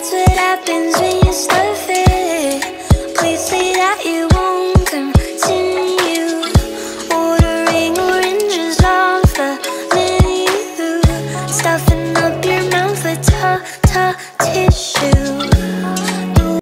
That's what happens when you stuff it. Please say that you won't continue. Ordering oranges off the menu. Stuffing up your mouth with ta-ta tissue.